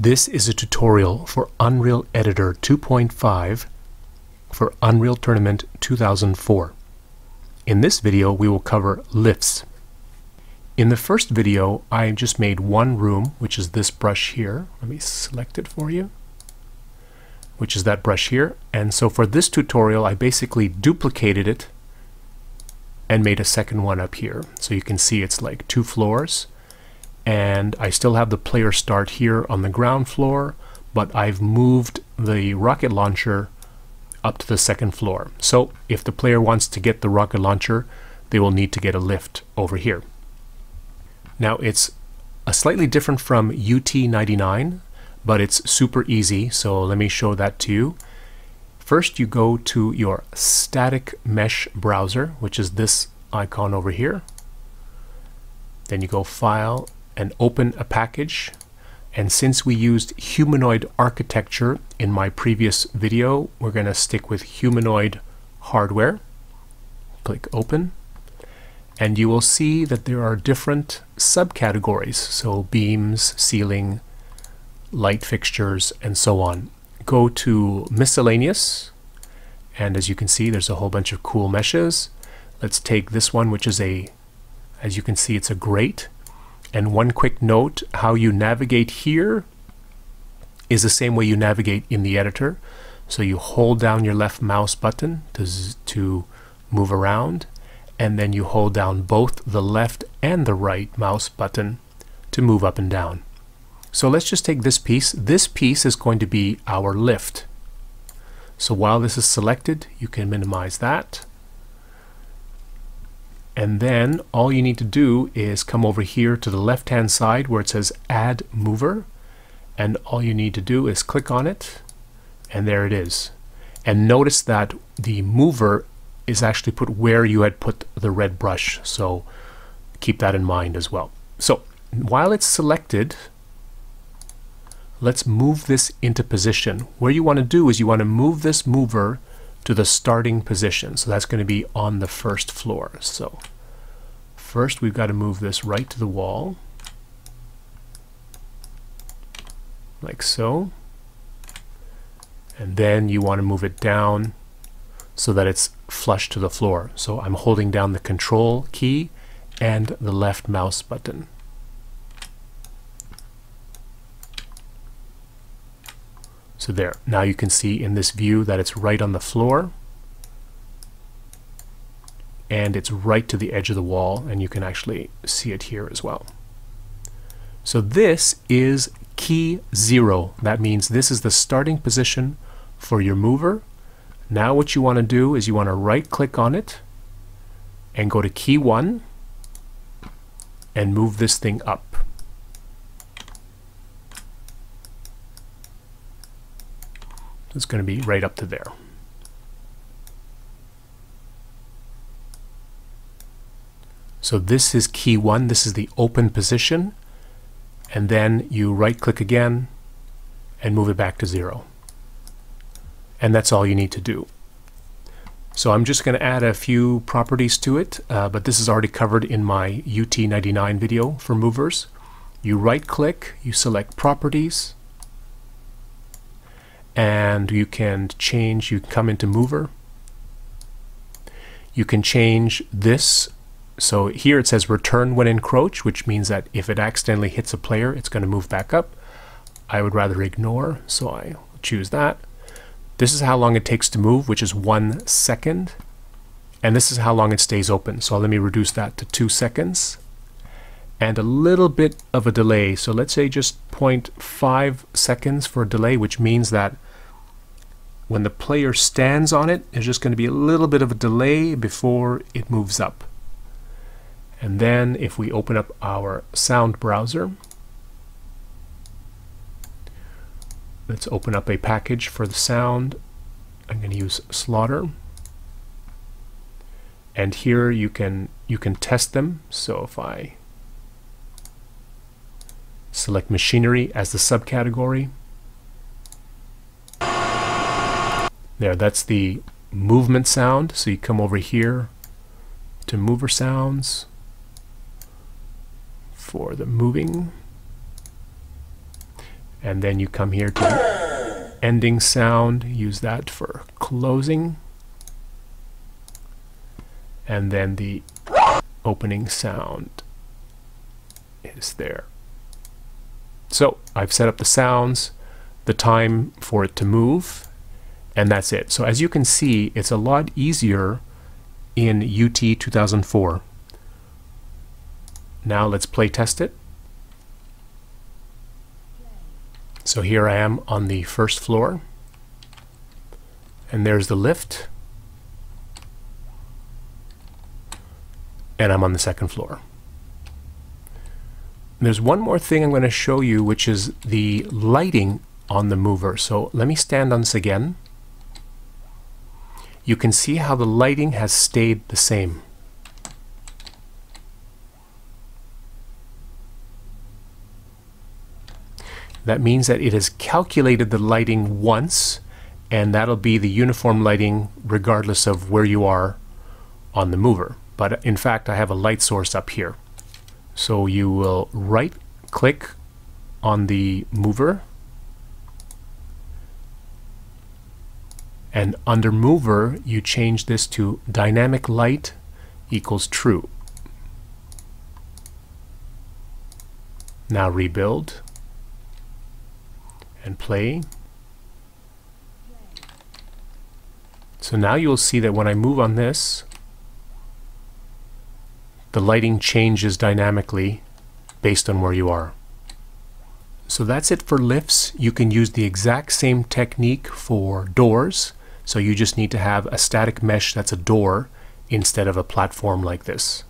This is a tutorial for Unreal Editor 2.5 for Unreal Tournament 2004. In this video we will cover lifts. In the first video I just made one room, which is this brush here. Let me select it for you, which is that brush here. And so for this tutorial I basically duplicated it and made a second one up here. So you can see it's like two floors and I still have the player start here on the ground floor but I've moved the rocket launcher up to the second floor. So if the player wants to get the rocket launcher they will need to get a lift over here. Now it's a slightly different from UT99 but it's super easy so let me show that to you. First you go to your static mesh browser which is this icon over here. Then you go file and open a package. And since we used humanoid architecture in my previous video, we're going to stick with humanoid hardware. Click open. And you will see that there are different subcategories. So beams, ceiling, light fixtures, and so on. Go to miscellaneous. And as you can see, there's a whole bunch of cool meshes. Let's take this one, which is a, as you can see, it's a grate. And one quick note, how you navigate here is the same way you navigate in the editor. So you hold down your left mouse button to, to move around, and then you hold down both the left and the right mouse button to move up and down. So let's just take this piece. This piece is going to be our lift. So while this is selected, you can minimize that and then all you need to do is come over here to the left hand side where it says add mover. And all you need to do is click on it and there it is. And notice that the mover is actually put where you had put the red brush so keep that in mind as well. So while it's selected let's move this into position. Where you want to do is you want to move this mover to the starting position. So that's going to be on the first floor. So first we've got to move this right to the wall. Like so. And then you want to move it down so that it's flush to the floor. So I'm holding down the control key and the left mouse button. So there, now you can see in this view that it's right on the floor and it's right to the edge of the wall and you can actually see it here as well. So this is key zero. That means this is the starting position for your mover. Now what you want to do is you want to right click on it and go to key one and move this thing up. It's going to be right up to there. So this is key one. This is the open position. And then you right click again and move it back to zero. And that's all you need to do. So I'm just going to add a few properties to it, uh, but this is already covered in my UT99 video for movers. You right click, you select properties, and you can change, you can come into mover. You can change this. So here it says return when encroach, which means that if it accidentally hits a player, it's going to move back up. I would rather ignore, so I choose that. This is how long it takes to move, which is one second. And this is how long it stays open. So let me reduce that to two seconds. And a little bit of a delay. So let's say just 0.5 seconds for a delay, which means that when the player stands on it, there's just going to be a little bit of a delay before it moves up. And then if we open up our sound browser, let's open up a package for the sound. I'm going to use Slaughter. And here you can you can test them. So if I select machinery as the subcategory, There, that's the movement sound. So you come over here to mover sounds for the moving. and then you come here to ending sound, use that for closing, and then the opening sound is there. So I've set up the sounds, the time for it to move, and that's it. So as you can see, it's a lot easier in UT 2004. Now let's play test it. So here I am on the first floor, and there's the lift, and I'm on the second floor. There's one more thing I'm going to show you, which is the lighting on the mover. So let me stand on this again. You can see how the lighting has stayed the same. That means that it has calculated the lighting once, and that'll be the uniform lighting regardless of where you are on the mover. But in fact, I have a light source up here. So you will right click on the mover and under mover you change this to dynamic light equals true. Now rebuild and play. So now you'll see that when I move on this the lighting changes dynamically based on where you are. So that's it for lifts. You can use the exact same technique for doors. So you just need to have a static mesh that's a door instead of a platform like this.